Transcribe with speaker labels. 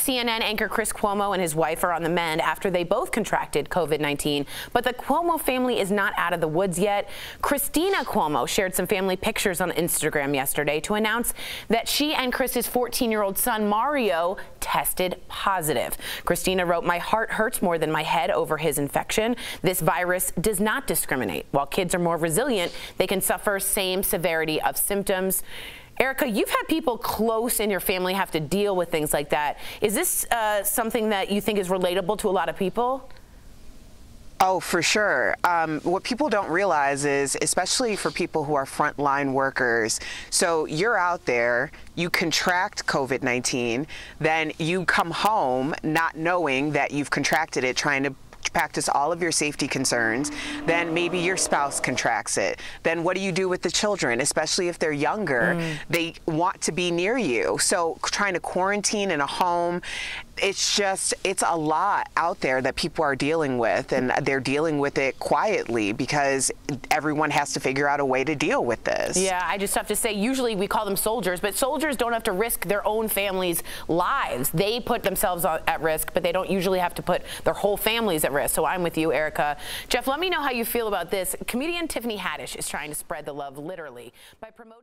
Speaker 1: CNN anchor Chris Cuomo and his wife are on the mend after they both contracted COVID-19, but the Cuomo family is not out of the woods yet. Cristina Cuomo shared some family pictures on Instagram yesterday to announce that she and Chris's 14-year-old son Mario tested positive. Christina wrote, "My heart hurts more than my head over his infection. This virus does not discriminate. While kids are more resilient, they can suffer same severity of symptoms." Erica, you've had people close in your family have to deal with things like that. Is this uh, something that you think is relatable to a lot of people?
Speaker 2: Oh, for sure. Um, what people don't realize is, especially for people who are frontline workers, so you're out there, you contract COVID 19, then you come home not knowing that you've contracted it, trying to practice all of your safety concerns, then maybe your spouse contracts it. Then what do you do with the children, especially if they're younger? Mm. They want to be near you. So trying to quarantine in a home, it's just, it's a lot out there that people are dealing with, and they're dealing with it quietly because everyone has to figure out a way to deal with this.
Speaker 1: Yeah, I just have to say, usually we call them soldiers, but soldiers don't have to risk their own family's lives. They put themselves at risk, but they don't usually have to put their whole families at risk So I'm with you, Erica. Jeff, let me know how you feel about this. Comedian Tiffany Haddish is trying to spread the love literally by promoting